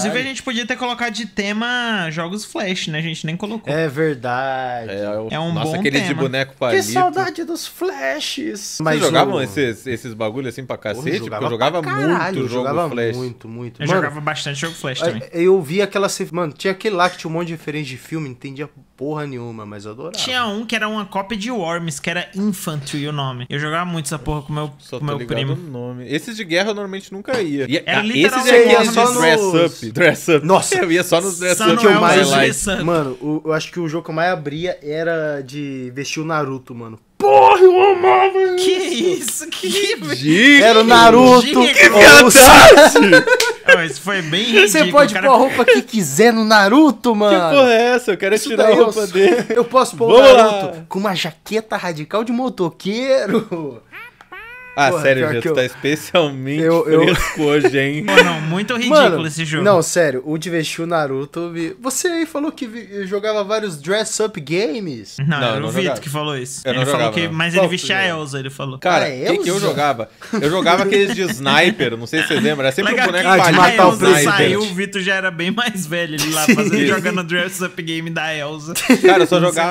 Inclusive, a gente podia ter colocado de tema jogos Flash, né? A gente nem colocou. É verdade. É, o- É um nossa, bom aquele de tema. boneco Que palito. saudade dos flashes. Vocês jogavam o- esses, esses bagulho assim pra Porra, cacete? Eu jogava pra caralho, muito eu jogo jogava Flash. muito, muito. Eu Mano, jogava bastante jogo Flash também. Eu vi aquela. Mano, tinha aquele lá que tinha um monte de referência de filme, não entendia porra nenhuma, mas eu adorava. Tinha um que era uma cópia de Worms, que era Infantry o nome. Eu jogava muito essa porra com meu, Só com tô meu primo. no nome. Esses de guerra eu normalmente nunca ia. E, Era ah, esses literalmente é aqueles só de dress nos- Dress up. Nossa. Eu ia só nos dress up. no que eu mais- Dress Up. Mano, o- eu acho que o jogo que eu mais abria era de vestir o Naruto, mano. Porra, eu amava isso! Que isso? Que... Giga. Era o Naruto. Que o Oh, isso foi bem ridículo. Você pode cara. pôr a roupa que quiser no Naruto, Que mano. porra é essa? Eu quero Isso tirar a eu roupa sou- dele. Eu posso pôr o Naruto lá. com uma jaqueta radical de motoqueiro. Ah, Porra, sério, já que tu eu- tá especialmente eu- eu- fresco hoje, hein? Pô, não, muito ridículo Mano, esse jogo. Não, sério, o o Naruto. vi- Você aí falou que vi- jogava vários dress-up games. Não, Não, era o Vitor jogava. que falou isso. Eu ele não falou jogava, que. não. Mas Qual ele que vestia a? Elsa, ele falou. Cara, Ah, o que, que eu jogava? Eu jogava aqueles de sniper, não sei se vocês lembram, era sempre Legal um boneco Ah, de que matar o presidente. saiu, o Vitor já era bem mais velho ele lá fazendo, jogando dress up game da Elsa. Cara, eu só jogava,